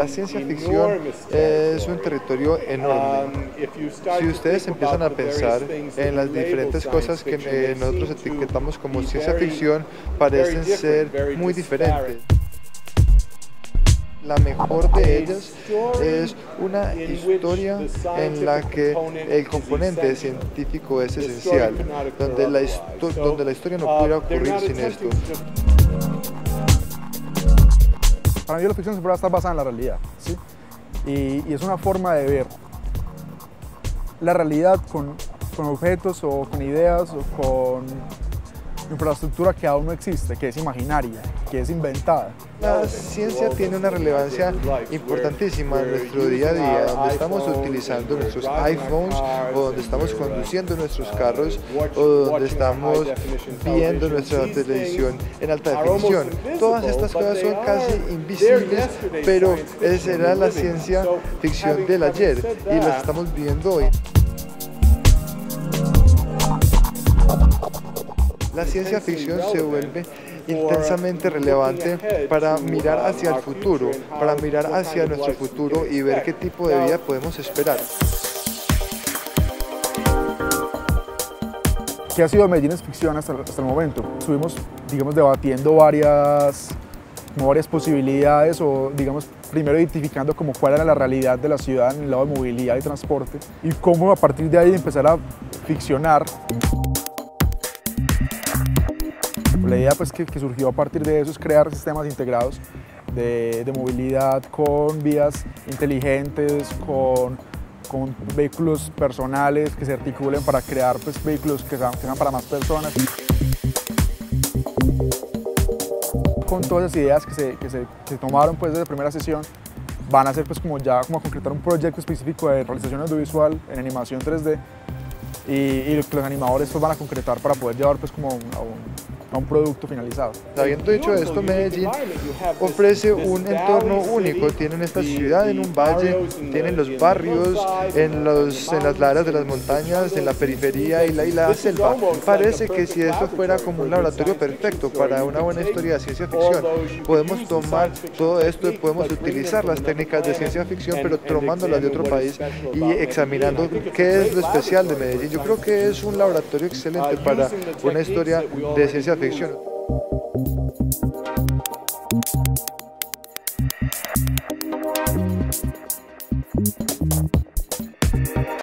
La ciencia ficción es un territorio enorme. Si ustedes empiezan a pensar en las diferentes cosas que nosotros etiquetamos como ciencia ficción, parecen ser muy diferentes. La mejor de ellas es una historia en la que el componente científico es esencial, donde la, donde la historia no pudiera ocurrir sin esto. Para mí la ficción siempre va a basada en la realidad, ¿sí? y, y es una forma de ver la realidad con, con objetos o con ideas o con infraestructura que aún no existe, que es imaginaria, que es inventada. La ciencia tiene una relevancia importantísima en nuestro día a día, donde estamos utilizando nuestros iPhones o donde estamos conduciendo nuestros carros o donde estamos viendo nuestra televisión en alta definición. Todas estas cosas son casi invisibles, pero esa era la ciencia ficción del ayer y las estamos viendo hoy. La ciencia ficción se vuelve intensamente relevante para mirar hacia el futuro, para mirar hacia nuestro futuro y ver qué tipo de vida podemos esperar. ¿Qué ha sido Medellín es ficción hasta, hasta el momento? Estuvimos, digamos, debatiendo varias, varias posibilidades o, digamos, primero identificando como cuál era la realidad de la ciudad en el lado de movilidad y transporte y cómo a partir de ahí empezar a ficcionar la idea pues, que, surgió a partir de eso es crear sistemas integrados de, movilidad con vías inteligentes, con, vehículos personales que se articulen para crear pues, vehículos que sean, para más personas. Con todas esas ideas que se, tomaron pues, desde la primera sesión, van a ser pues como ya como concretar un proyecto específico de realización audiovisual en animación 3D y, y los animadores pues van a concretar para poder llevar pues como a un, a un producto finalizado. Habiendo dicho esto, Medellín ofrece un entorno único. Tienen esta ciudad en un valle, tienen los barrios en, los, en las laderas de las montañas, en la periferia y la, y la selva. Parece que si esto fuera como un laboratorio perfecto para una buena historia de ciencia ficción, podemos tomar todo esto y podemos utilizar las técnicas de ciencia ficción, pero tomándolas de otro país y examinando qué es lo especial de Medellín. Yo creo que es un laboratorio excelente para una historia de ciencia ficción. perfección.